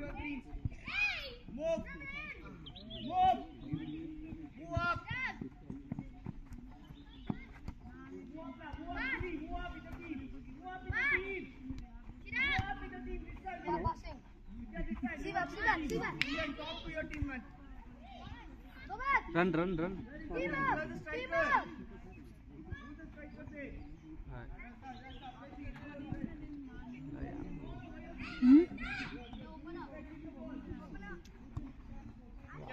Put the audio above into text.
Your greens. Move. Move. Move up. Move up now. Move up, team. Move up with the team. Move up with the team. Move up with the team. This side. Ball passing. Yeah, this side. Siva, Siva, Siva. Then talk to your teammate. Go back. Run, run, run. The striker? striker